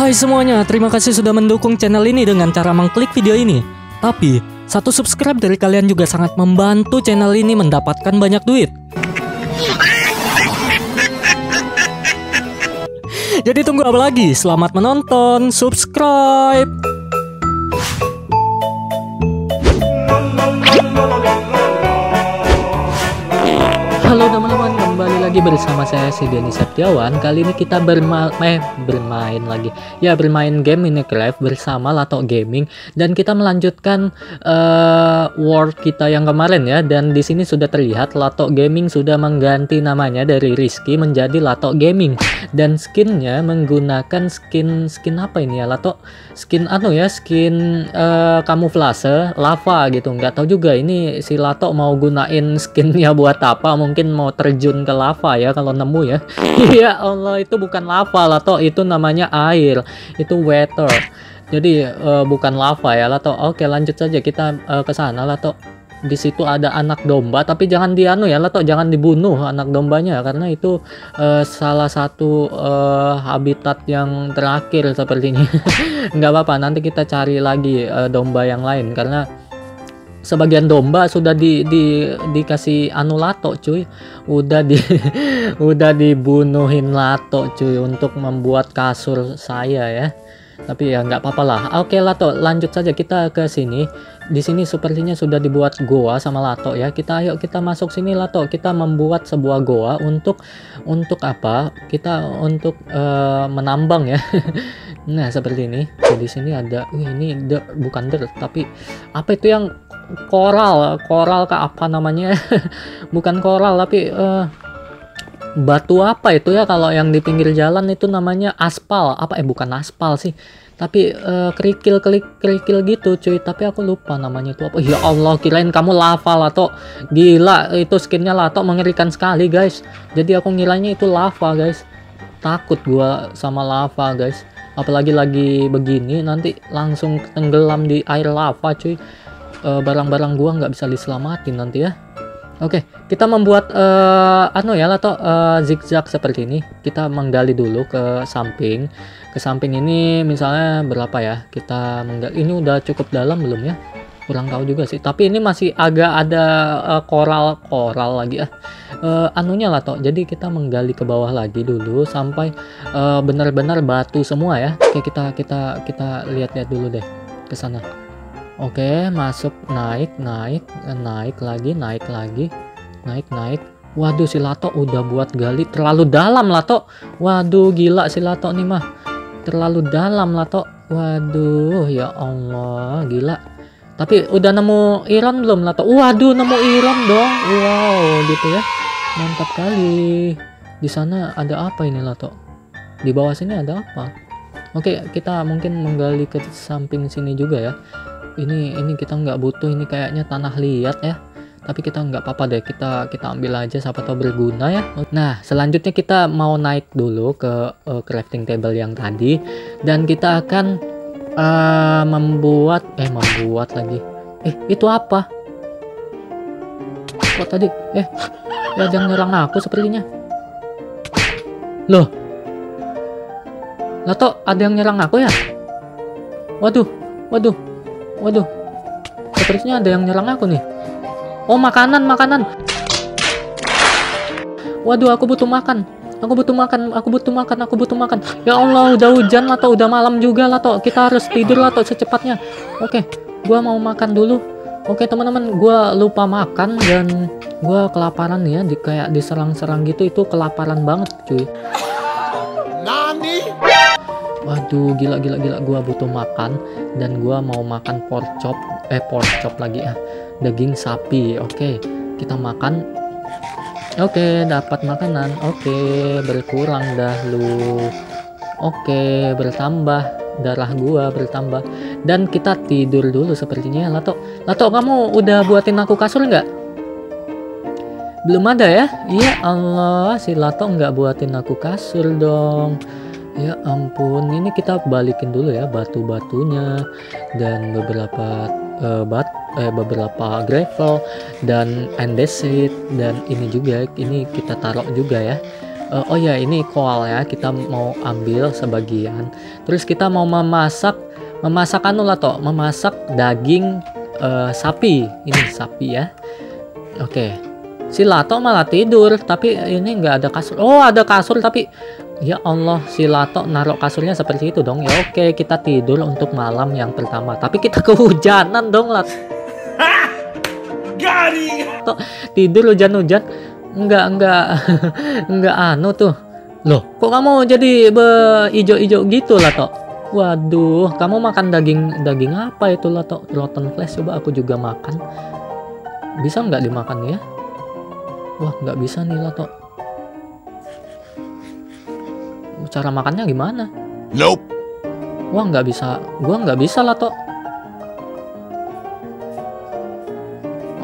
Hai semuanya, terima kasih sudah mendukung channel ini dengan cara mengklik video ini. Tapi, satu subscribe dari kalian juga sangat membantu channel ini mendapatkan banyak duit. Jadi tunggu apa lagi? Selamat menonton, subscribe. Halo kembali lagi bersama saya si Denny Septiawan. Kali ini kita berma eh, bermain lagi. Ya, bermain game Minecraft bersama Lato Gaming dan kita melanjutkan uh, world kita yang kemarin ya. Dan di sini sudah terlihat Lato Gaming sudah mengganti namanya dari Rizky menjadi Lato Gaming dan skinnya menggunakan skin skin apa ini ya Lato? Skin anu ya, skin uh, kamuflase lava gitu. Nggak tahu juga ini si Lato mau gunain skinnya buat apa? Mungkin mau terjun ke lava ya kalau nemu ya. Ya Allah itu bukan lava lah toh. Itu namanya air. Itu water. Jadi uh, bukan lava ya lah toh. Oke lanjut saja. Kita uh, ke sana lah toh. Di situ ada anak domba tapi jangan dianu ya lah toh. Jangan dibunuh anak dombanya karena itu uh, salah satu uh, habitat yang terakhir sepertinya nggak apa-apa nanti kita cari lagi uh, domba yang lain. Karena sebagian domba sudah di, di dikasih anu lato cuy. Udah di udah dibunuhin lato cuy untuk membuat kasur saya ya. Tapi ya nggak apa-apa lah. Oke lato lanjut saja kita ke sini. Di sini sepertinya sudah dibuat goa sama lato ya. Kita ayo kita masuk sini lato. Kita membuat sebuah goa untuk untuk apa? Kita untuk uh, menambang ya. Nah seperti ini. Di sini ada uh, ini dirt, bukan dirt tapi apa itu yang koral koral ke apa namanya? Bukan koral tapi uh, batu apa itu ya? Kalau yang di pinggir jalan itu namanya aspal. Apa? Eh bukan aspal sih. Tapi uh, kerikil klik kerikil gitu cuy. Tapi aku lupa namanya itu apa. Ya Allah kirain kamu lava lah toh gila itu skinnya lato mengerikan sekali guys. Jadi aku ngiranya itu lava guys. Takut gua sama lava guys. Apalagi lagi begini nanti langsung tenggelam di air lava cuy uh, barang-barang gua nggak bisa diselamatin nanti ya Oke, kita membuat uh, anu ya atau uh, zigzag seperti ini. Kita menggali dulu ke samping. Ke samping ini misalnya berapa ya? Kita menggali ini udah cukup dalam belum ya? Kurang tahu juga sih. Tapi ini masih agak ada uh, koral koral lagi ya. Uh, anunya lah toh. Jadi kita menggali ke bawah lagi dulu sampai uh, benar-benar batu semua ya. Oke, kita kita kita lihat-lihat dulu deh ke sana. Oke, masuk, naik, naik, naik lagi, naik lagi, naik, naik. Waduh, si Lato udah buat gali terlalu dalam, Lato. Waduh, gila si Lato nih mah. Terlalu dalam, Lato. Waduh, ya Allah, gila. Tapi udah nemu iron belum, Lato? Waduh, nemu iron dong. Wow, gitu ya. Mantap kali. Di sana ada apa ini, Lato? Di bawah sini ada apa? Oke, kita mungkin menggali ke samping sini juga ya ini ini kita nggak butuh ini kayaknya tanah liat ya. Tapi kita nggak apa-apa deh kita kita ambil aja siapa tahu berguna ya. Nah selanjutnya kita mau naik dulu ke uh, crafting table yang tadi. Dan kita akan uh, membuat eh membuat lagi. Eh itu apa? Kok tadi eh ya jangan nyerang aku sepertinya. Loh. Lato ada yang nyerang aku ya? Waduh waduh Waduh. Sepertinya ada yang nyerang aku nih. Oh, makanan, makanan. Waduh, aku butuh makan. Aku butuh makan, aku butuh makan, aku butuh makan. Ya Allah, udah hujan lah toh, udah malam juga lah toh. Kita harus tidur lah toh secepatnya. Oke, gua mau makan dulu. Oke, teman-teman, gua lupa makan dan gua kelaparan ya, di kayak diserang-serang gitu itu kelaparan banget, cuy. Waduh, gila gila gila gua butuh makan dan gua mau makan pork chop eh pork chop lagi ya. Daging sapi. Oke, kita makan. Oke, dapat makanan. Oke, berkurang dah lu. Oke, bertambah darah gua bertambah dan kita tidur dulu sepertinya Lato Lato kamu udah buatin aku kasur nggak belum ada ya iya Allah si Lato nggak buatin aku kasur dong Ya ampun, ini kita balikin dulu ya batu-batunya dan beberapa uh, bat eh, beberapa gravel dan andesit dan ini juga ini kita taruh juga ya. uh, oh ya ini koal ya kita mau ambil sebagian terus kita mau memasak memasak anu lah toh memasak daging uh, sapi ini sapi ya oke okay. si Lato malah tidur tapi ini nggak ada kasur oh ada kasur tapi Ya Allah, si Lato naruh kasurnya seperti itu dong. Ya oke, kita tidur untuk malam yang pertama. Tapi kita kehujanan dong, Lat. Gari. Tidur hujan-hujan. Enggak, enggak. enggak anu tuh. Loh, kok kamu jadi be ijo-ijo gitu, Lato? Waduh, kamu makan daging daging apa itu, Lato? Rotten flesh coba aku juga makan. Bisa nggak dimakan ya? Wah, nggak bisa nih, Lato cara makannya gimana? Nope. Wah nggak bisa, gua nggak bisa lah toh.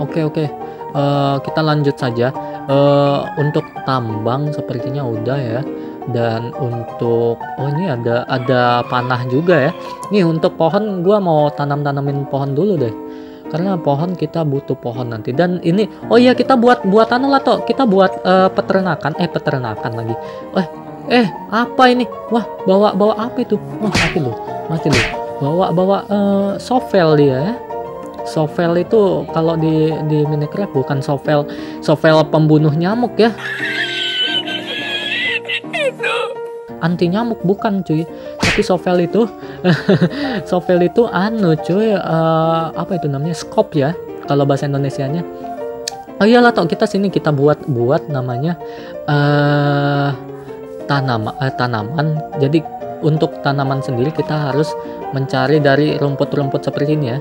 Oke oke, uh, kita lanjut saja. Uh, untuk tambang sepertinya udah ya. Dan untuk oh ini ada ada panah juga ya. Nih untuk pohon gua mau tanam tanamin pohon dulu deh karena pohon kita butuh pohon nanti dan ini oh iya kita buat buat anu lah toh kita buat uh, peternakan eh peternakan lagi eh Eh, apa ini? Wah, bawa bawa apa itu? Wah, mati lu. Mati lu. Bawa bawa uh, sovel dia ya. Sovel itu kalau di di Minecraft bukan sovel sovel pembunuh nyamuk ya. Anti nyamuk bukan cuy. Tapi sovel itu sovel itu anu cuy uh, apa itu namanya? Skop ya kalau bahasa Indonesianya. Oh iyalah toh kita sini kita buat buat namanya eh uh, tanam eh, tanaman. Jadi untuk tanaman sendiri kita harus mencari dari rumput-rumput seperti ini ya.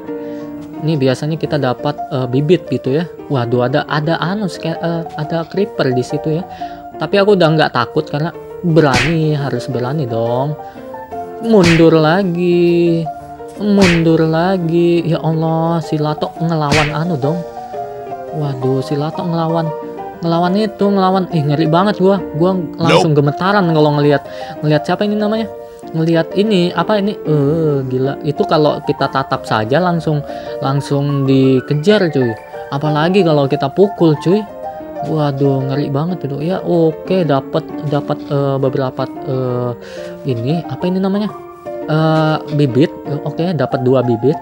Ini biasanya kita dapat uh, bibit gitu ya. Waduh ada ada anus kayak uh, ada creeper di situ ya. Tapi aku udah nggak takut karena berani harus berani dong. Mundur lagi. Mundur lagi. Ya Allah, si Lato ngelawan anu dong. Waduh, si Lato ngelawan ngelawan itu ngelawan eh ngeri banget gua. Gua langsung nope. gemetaran kalau ngelihat ngelihat siapa ini namanya? Ngelihat ini apa ini? Eh uh, gila. Itu kalau kita tatap saja langsung langsung dikejar cuy. Apalagi kalau kita pukul cuy. Waduh ngeri banget itu. Ya oke dapat dapat uh, beberapa uh, ini apa ini namanya? Uh, bibit. Oke dapat dua bibit.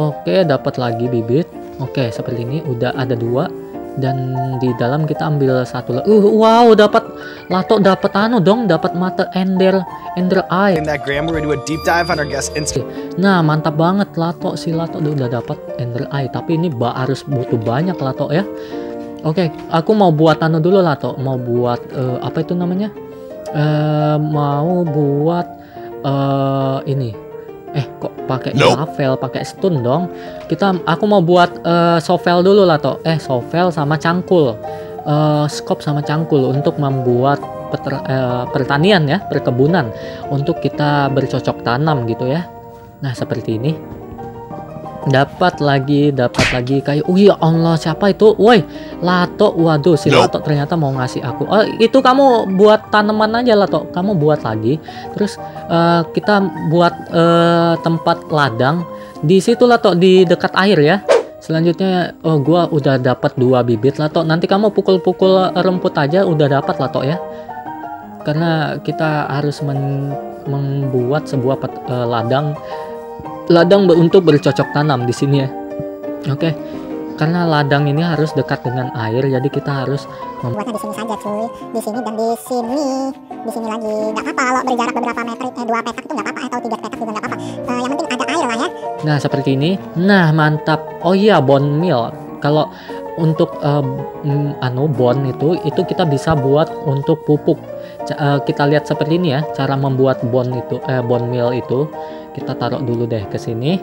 Oke dapat lagi bibit. Oke seperti ini. Udah ada dua dan di dalam kita ambil satu uh wow dapat lato dapat anu dong dapat mata ender ender eye. Nah mantap banget lato si lato udah dapat ender eye. Tapi ini harus butuh banyak lato ya. Oke aku mau buat anu dulu lato. Mau buat uh, apa itu namanya? Uh, mau buat uh, ini. Eh kok pakai nope. shovel pakai stun dong. Kita aku mau buat uh, shovel dulu lah toh eh shovel sama cangkul. Uh, scope sama cangkul untuk membuat peter, uh, pertanian ya perkebunan. Untuk kita bercocok tanam gitu ya. Nah seperti ini dapat lagi dapat lagi. Kayak oh ya Allah siapa itu? Woi Lato waduh si Lato ternyata mau ngasih aku. Oh itu kamu buat tanaman aja Lato kamu buat lagi. Terus uh, kita buat uh, tempat ladang. Di situ Lato di dekat air ya. Selanjutnya oh gua udah dapat dua bibit Lato nanti kamu pukul-pukul rumput aja udah dapat Lato ya. Karena kita harus men membuat sebuah pet, uh, ladang ladang untuk bercocok tanam di sini ya. Oke. Karena ladang ini harus dekat dengan air, jadi kita harus membuatnya di sini saja, cuy. Di sini dan di sini, di sini lagi. Gak apa-apa kalau berjarak beberapa meter, eh dua petak itu nggak apa-apa, atau tiga petak juga nggak apa-apa. Uh, yang penting ada air lah ya. Nah seperti ini. Nah mantap. Oh iya bone meal. Kalau untuk uh, anu bone itu, itu kita bisa buat untuk pupuk. C uh, kita lihat seperti ini ya, cara membuat bone itu, eh, bone meal itu kita taruh dulu deh ke sini.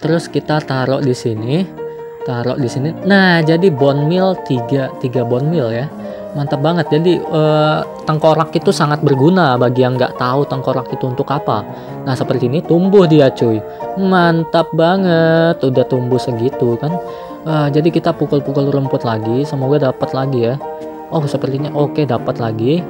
Terus kita taruh di sini. Taruh di sini. Nah jadi bone meal 3 3 bone meal ya. Mantap banget. Jadi uh, tengkorak itu sangat berguna bagi yang nggak tahu tengkorak itu untuk apa. Nah seperti ini tumbuh dia cuy. Mantap banget. Udah tumbuh segitu kan? Uh, jadi kita pukul-pukul rumput lagi. Semoga dapat lagi ya. Oh sepertinya oke dapat lagi.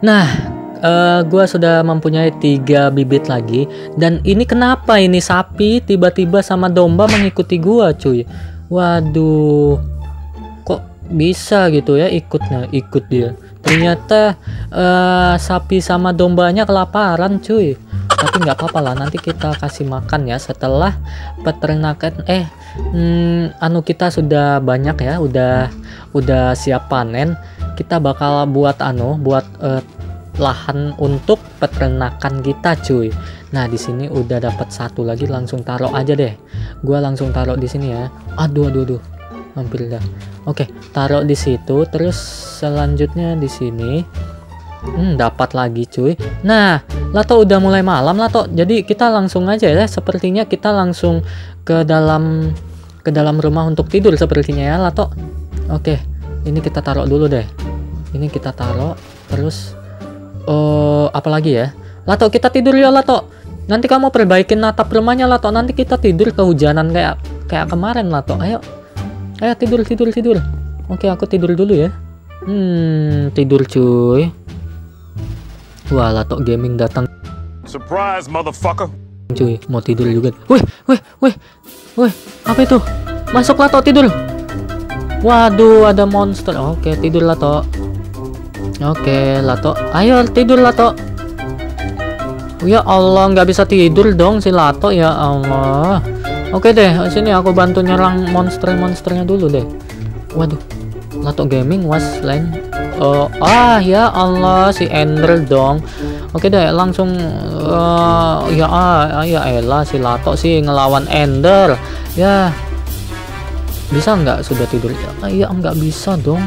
Nah uh, eh, gue sudah mempunyai tiga bibit lagi. Dan ini kenapa ini sapi tiba-tiba sama domba mengikuti gue cuy? Waduh kok bisa gitu ya ikutnya ikut dia. Ternyata uh, sapi sama dombanya kelaparan cuy. Tapi nggak apa-apa lah nanti kita kasih makan ya. Setelah peternakan eh hmm, anu kita sudah banyak ya udah udah siap panen. Kita bakal buat anu buat uh, lahan untuk peternakan kita cuy. Nah di sini udah dapat satu lagi langsung taruh aja deh. Gua langsung taruh di sini ya. Aduh aduh aduh. Hampir dah. Oke taruh di situ. Terus selanjutnya di sini. Hmm, dapat lagi cuy. Nah Lato udah mulai malam Lato. Jadi kita langsung aja ya. Sepertinya kita langsung ke dalam ke dalam rumah untuk tidur sepertinya ya Lato. Oke ini kita taruh dulu deh. Ini kita taruh. Terus oh apa lagi ya Lato kita tidur ya Lato nanti kamu perbaikin atap rumahnya Lato nanti kita tidur kehujanan kayak kayak kemarin Lato ayo Ayo tidur tidur tidur. Oke aku tidur dulu ya. Hmm tidur cuy. Wah Lato Gaming datang. Surprise motherfucker. Cuy mau tidur juga. Wih wih wih wih apa itu? Masuk Lato tidur. Waduh ada monster. Oke tidur Lato. Oke Lato. Ayo tidur Lato. Ya Allah nggak bisa tidur dong si Lato ya Allah. Oke deh, sini aku bantu nyerang monster-monsternya dulu deh. Waduh, Lato Gaming was lain. Oh, ah ya Allah si Ender dong. Oke deh, langsung uh, ya ah ya elah si Lato sih ngelawan Ender. Ya. Bisa nggak sudah tidur? Ah, ya nggak bisa dong.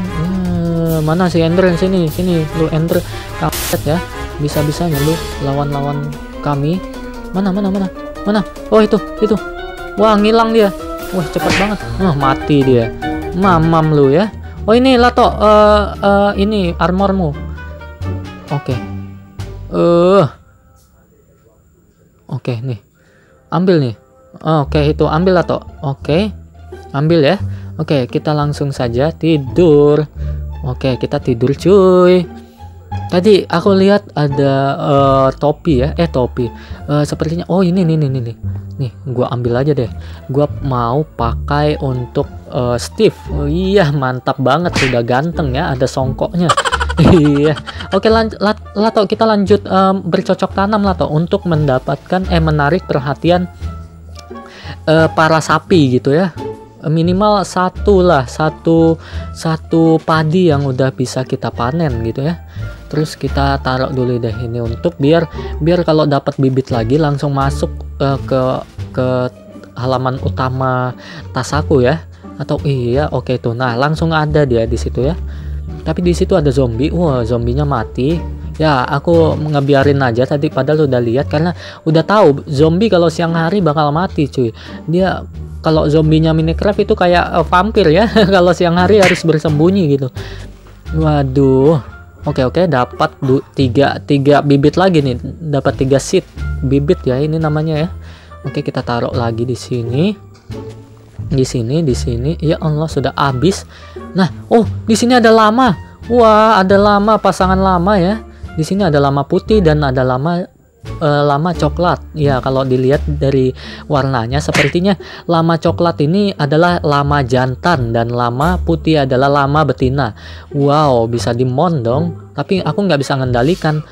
Mana si Ender sini, sini lu Ender kaget ya. Bisa-bisanya lu lawan-lawan kami. Mana mana mana? Mana? Oh itu, itu. Wah, ngilang dia. Wah, cepet banget. Wah, mati dia. Mamam lu ya. Oh, ini Lato uh, uh, ini armormu. Oke. Okay. Eh. Uh. Oke, okay, nih. Ambil nih. Oke, okay, itu ambil Lato. Oke. Okay. Ambil ya. Oke, okay, kita langsung saja tidur. Oke, kita tidur cuy. Tadi aku lihat ada uh, topi ya, eh topi. Uh, sepertinya oh ini nih nih nih nih. Gua ambil aja deh. Gua mau pakai untuk uh, Steve. Oh iya, mantap banget sudah ganteng ya, ada songkoknya. iya. Oke, lan Lato kita lanjut um, bercocok tanam Lato untuk mendapatkan eh menarik perhatian uh, para sapi gitu ya minimal satu lah satu satu padi yang udah bisa kita panen gitu ya. Terus kita taruh dulu deh ini untuk biar biar kalau dapat bibit lagi langsung masuk uh, ke ke halaman utama tas aku ya. Atau iya oke okay tuh. Nah langsung ada dia di situ ya. Tapi di situ ada zombie. Wah zombinya mati. Ya aku ngebiarin aja tadi padahal udah lihat karena udah tahu zombie kalau siang hari bakal mati cuy. Dia kalau zombinya Minecraft itu kayak uh, vampir ya. Kalau siang hari harus bersembunyi gitu. Waduh. Oke oke dapat tiga tiga bibit lagi nih. Dapat tiga seed bibit ya ini namanya ya. Oke kita taruh lagi di sini. Di sini di sini. Ya Allah sudah habis. Nah oh di sini ada lama. Wah ada lama pasangan lama ya. Di sini ada lama putih dan ada lama uh, lama coklat. Ya, kalau dilihat dari warnanya sepertinya lama coklat ini adalah lama jantan dan lama putih adalah lama betina. Wow, bisa dimon dong. Tapi aku nggak bisa ngendalikan.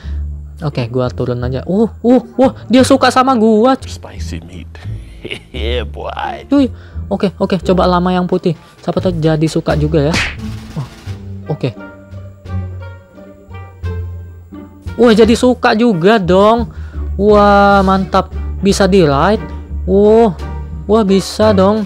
Oke, okay, gua turun aja. Uh, uh, uh, dia suka sama gua. Spicy meat. yeah, boy. Cuy. Oke, okay, oke, okay, coba lama yang putih. Siapa tahu jadi suka juga ya. Oh, oke. Okay. Wah, jadi suka juga dong. Wah, mantap. Bisa di ride. Wah, wah bisa dong.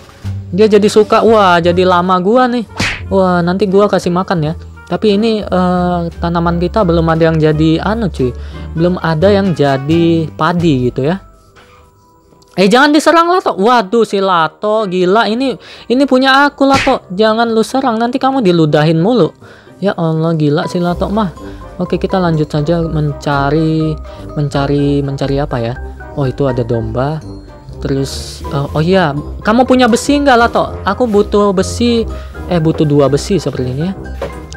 Dia jadi suka. Wah, jadi lama gua nih. Wah, nanti gua kasih makan ya. Tapi ini uh, tanaman kita belum ada yang jadi anu cuy. Belum ada yang jadi padi gitu ya. Eh jangan diserang Lato. Waduh si Lato gila ini ini punya aku Lato. Jangan lu serang nanti kamu diludahin mulu. Ya Allah gila si Lato mah. Oke, kita lanjut saja mencari mencari mencari apa ya? Oh, itu ada domba. Terus uh, oh iya, kamu punya besi nggak Lato? Aku butuh besi eh butuh dua besi sepertinya.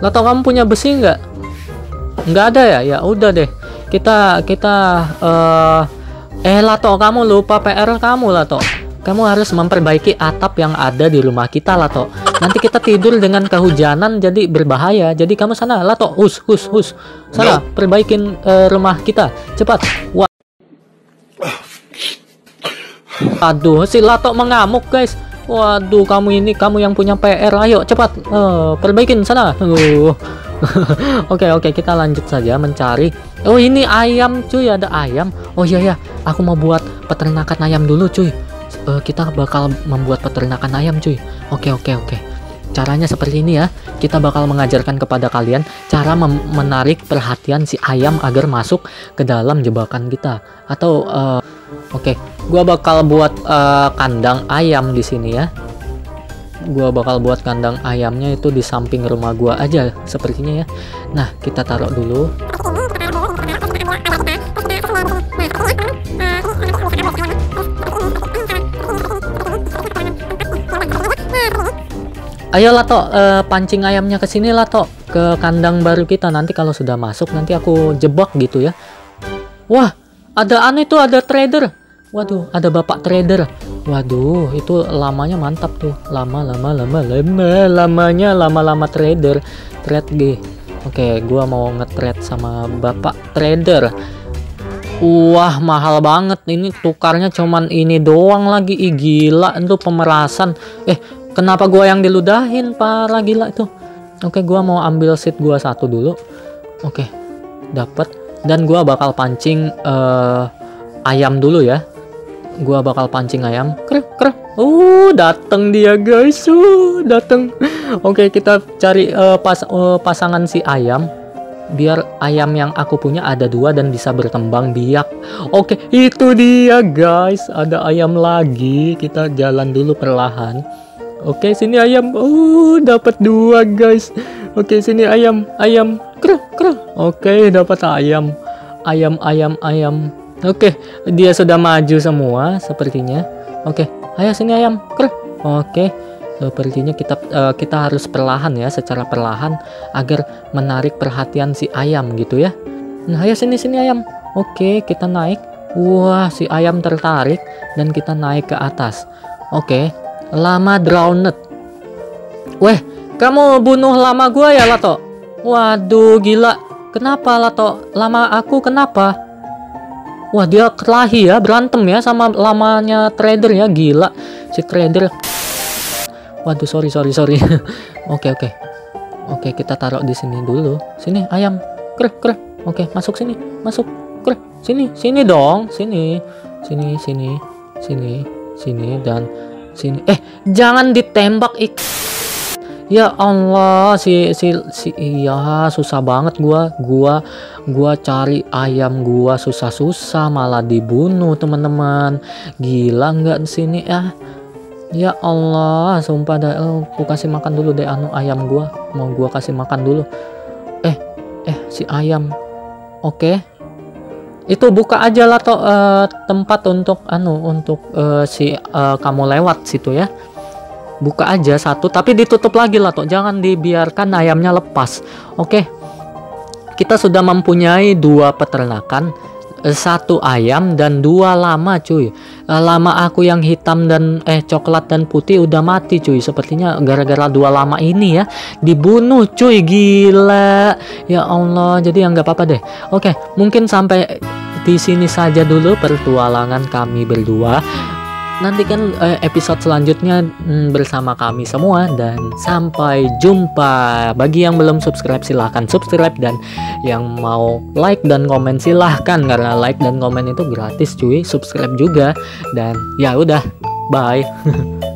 Lato kamu punya besi nggak? Nggak ada ya? Ya udah deh. Kita kita uh, eh Lato kamu lupa PR kamu Lato. Kamu harus memperbaiki atap yang ada di rumah kita Lato nanti kita tidur dengan kehujanan jadi berbahaya. Jadi kamu sana Lato hus hus hus. Sana perbaikin eh, rumah kita. Cepat. Wah. Aduh si Lato mengamuk guys. Waduh kamu ini kamu yang punya PR ayo cepat. Eh, perbaikin sana. Aduh. Oke oke kita lanjut saja mencari. Oh ini ayam cuy. Ada ayam. Oh iya ya aku mau buat peternakan ayam dulu cuy Eh, Kita bakal membuat peternakan ayam cuy. Oke oke oke. Caranya seperti ini ya. Kita bakal mengajarkan kepada kalian Cara menarik perhatian si ayam agar masuk ke dalam jebakan kita. Atau eh, Oke. Gua bakal buat eh, kandang ayam di sini ya. Gua bakal buat kandang ayamnya itu di samping rumah gua aja sepertinya ya. Nah kita taruh dulu ayo Lato eh, pancing ayamnya ke sini Lato ke kandang baru kita. Nanti kalau sudah masuk nanti aku jebak gitu ya. Wah ada aneh tuh ada trader. Waduh ada bapak trader. Waduh itu lamanya mantap tuh. Lama lama lama lama lamanya lama-lama trader. Trade G. Oke gua mau nge-trade sama bapak trader. Wah mahal banget. Ini tukarnya cuman ini doang lagi. Ih, gila itu pemerasan. Eh kenapa gua yang diludahin para gila itu oke gua mau ambil seat gua satu dulu. Oke dapat dan gua bakal pancing eh, ayam dulu ya. Gua bakal pancing ayam. Krek krek. Uh datang dia guys. Uh datang oke kita cari eh, pas eh, pasangan si ayam. Biar ayam yang aku punya ada dua dan bisa berkembang biak. Oke itu dia guys. Ada ayam lagi. Kita jalan dulu perlahan oke sini ayam uh dapat dua guys oke sini ayam ayam krek krek oke dapat ayam ayam ayam ayam Oke, dia sudah maju semua sepertinya. Oke, ayo sini ayam. Krek. Oke. Sepertinya kita eh, kita harus perlahan ya, secara perlahan agar menarik perhatian si ayam gitu ya. Nah, ayo sini sini ayam. Oke, kita naik. Wah, si ayam tertarik dan kita naik ke atas. Oke, lama drowned. Weh, kamu bunuh lama gua ya, Lato? Waduh, gila. Kenapa, Lato? Lama aku kenapa? Wah dia kelahi ya berantem ya sama lamanya trader ya gila si trader. Waduh sorry sorry sorry. Oke oke oke kita taruh di sini dulu. Sini ayam krek krek. Oke masuk sini masuk krek sini sini dong sini sini sini sini sini dan sini. Eh jangan ditembak ik. Ya Allah si si si iya susah banget gua. Gua gua cari ayam gua susah-susah malah dibunuh teman-teman. Gila nggak di sini ya? Ya Allah sumpah dah oh, aku kasih makan dulu deh anu ayam gua. Mau gua kasih makan dulu. Eh eh si ayam. Oke itu buka aja lah toh eh, tempat untuk anu untuk eh, si eh, kamu lewat situ ya. Buka aja satu tapi ditutup lagi lah toh jangan dibiarkan ayamnya lepas. Oke. Kita sudah mempunyai dua peternakan satu ayam dan dua lama cuy. Lama aku yang hitam dan eh coklat dan putih udah mati cuy. Sepertinya gara-gara dua lama ini ya dibunuh cuy. Gila. Ya Allah jadi ya nggak apa-apa deh. Oke mungkin sampai di sini saja dulu pertualangan kami berdua. Nantikan eh, episode selanjutnya mm, bersama kami semua dan sampai jumpa. Bagi yang belum subscribe silahkan subscribe dan yang mau like dan komen silahkan karena like dan komen itu gratis cuy. Subscribe juga dan ya udah bye